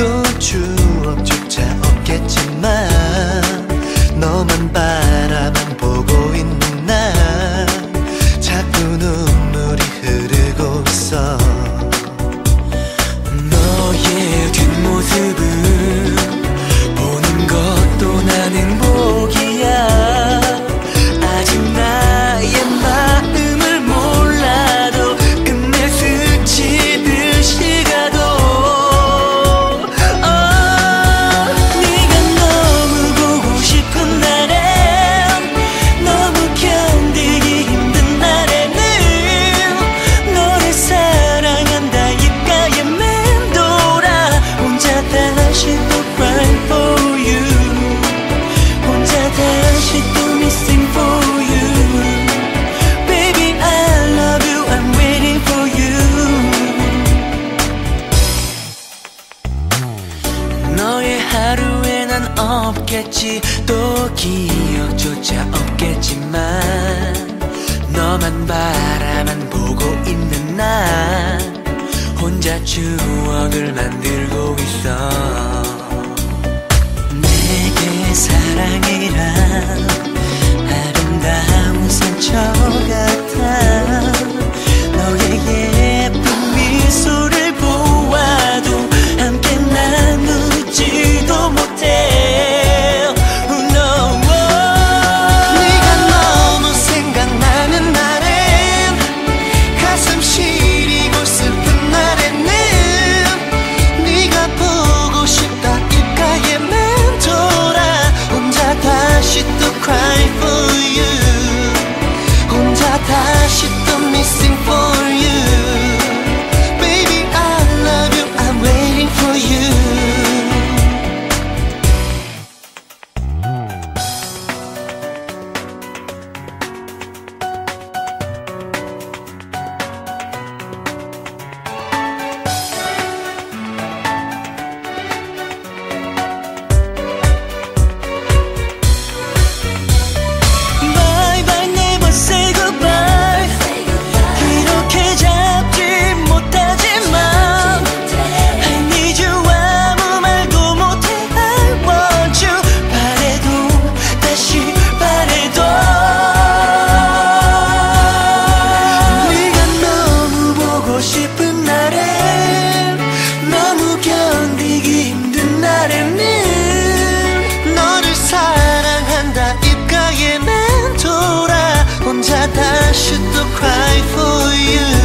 또 추억조차 없겠지만 너만 봐 없겠지. 또 기억조차 없겠지만 너만 바라만 보고 있는 나 혼자 추억을 만들고 있어. 내게 사랑이란 cry for you.